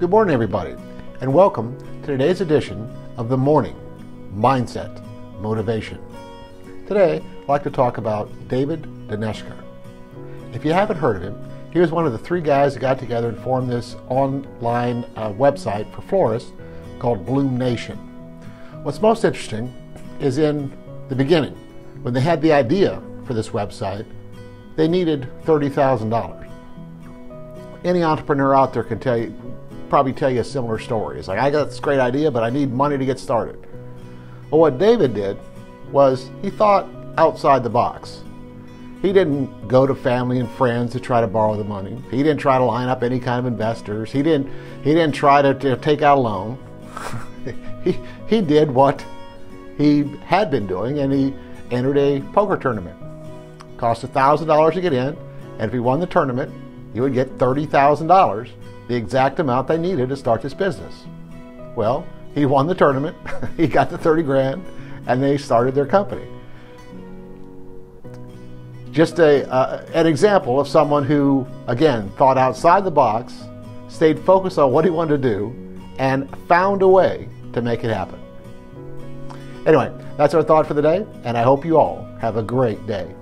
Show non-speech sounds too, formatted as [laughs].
Good morning, everybody, and welcome to today's edition of The Morning Mindset Motivation. Today, I'd like to talk about David Daneshgar. If you haven't heard of him, he was one of the three guys that got together and formed this online uh, website for florists called Bloom Nation. What's most interesting is in the beginning, when they had the idea for this website, they needed $30,000. Any entrepreneur out there can tell you, probably tell you a similar story. It's like, I got this great idea, but I need money to get started. Well, what David did was he thought outside the box. He didn't go to family and friends to try to borrow the money. He didn't try to line up any kind of investors. He didn't, he didn't try to, to take out a loan. [laughs] he, he did what he had been doing, and he entered a poker tournament. Cost $1,000 to get in, and if he won the tournament, he would get $30,000, the exact amount they needed to start this business. Well, he won the tournament, [laughs] he got the 30 grand, and they started their company. Just a, uh, an example of someone who, again, thought outside the box, stayed focused on what he wanted to do, and found a way to make it happen. Anyway, that's our thought for the day, and I hope you all have a great day.